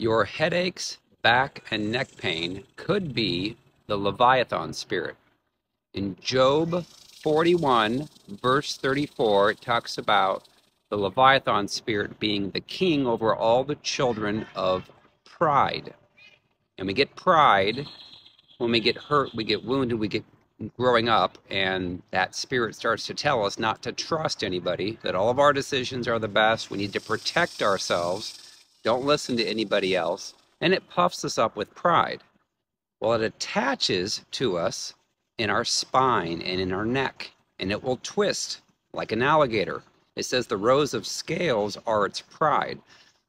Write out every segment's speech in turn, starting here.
Your headaches, back, and neck pain could be the Leviathan spirit. In Job 41, verse 34, it talks about the Leviathan spirit being the king over all the children of pride. And we get pride when we get hurt, we get wounded, we get growing up, and that spirit starts to tell us not to trust anybody, that all of our decisions are the best. We need to protect ourselves. Don't listen to anybody else. And it puffs us up with pride. Well, it attaches to us in our spine and in our neck, and it will twist like an alligator. It says the rows of scales are its pride.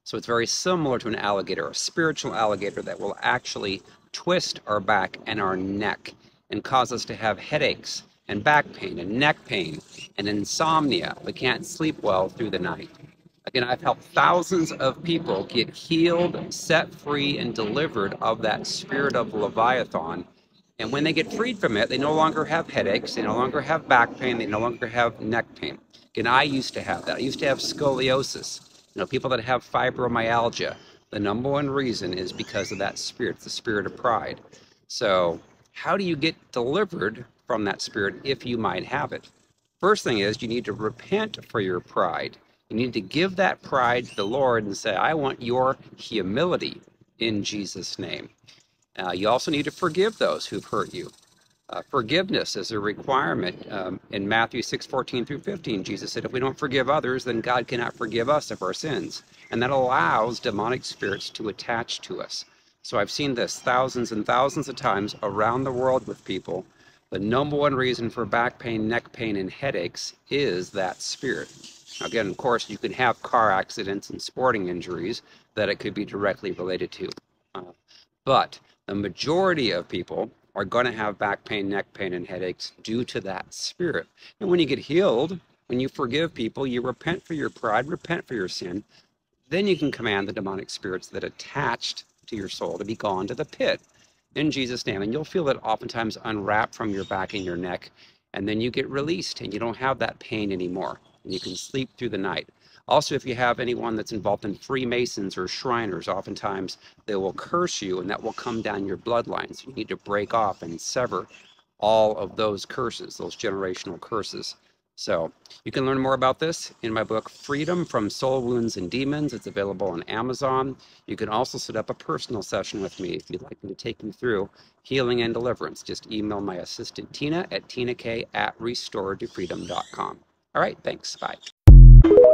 So it's very similar to an alligator, a spiritual alligator that will actually twist our back and our neck and cause us to have headaches and back pain and neck pain and insomnia. We can't sleep well through the night. Again, I've helped thousands of people get healed, set free, and delivered of that spirit of Leviathan. And when they get freed from it, they no longer have headaches, they no longer have back pain, they no longer have neck pain. And I used to have that. I used to have scoliosis. You know, people that have fibromyalgia, the number one reason is because of that spirit, the spirit of pride. So how do you get delivered from that spirit if you might have it? First thing is you need to repent for your pride. You need to give that pride to the Lord and say, I want your humility in Jesus' name. Uh, you also need to forgive those who've hurt you. Uh, forgiveness is a requirement. Um, in Matthew 6 14 through 15, Jesus said, If we don't forgive others, then God cannot forgive us of our sins. And that allows demonic spirits to attach to us. So I've seen this thousands and thousands of times around the world with people. The number one reason for back pain, neck pain, and headaches is that spirit. Again, of course, you can have car accidents and sporting injuries that it could be directly related to. Uh, but the majority of people are going to have back pain, neck pain, and headaches due to that spirit. And when you get healed, when you forgive people, you repent for your pride, repent for your sin, then you can command the demonic spirits that attached to your soul to be gone to the pit in Jesus' name. And you'll feel it oftentimes unwrap from your back and your neck, and then you get released and you don't have that pain anymore. And you can sleep through the night. Also, if you have anyone that's involved in Freemasons or Shriners, oftentimes they will curse you and that will come down your bloodline. So you need to break off and sever all of those curses, those generational curses. So you can learn more about this in my book, Freedom from Soul Wounds and Demons. It's available on Amazon. You can also set up a personal session with me if you'd like me to take you through healing and deliverance. Just email my assistant, Tina, at tinak at restoredtofreedom.com. All right, thanks. Bye.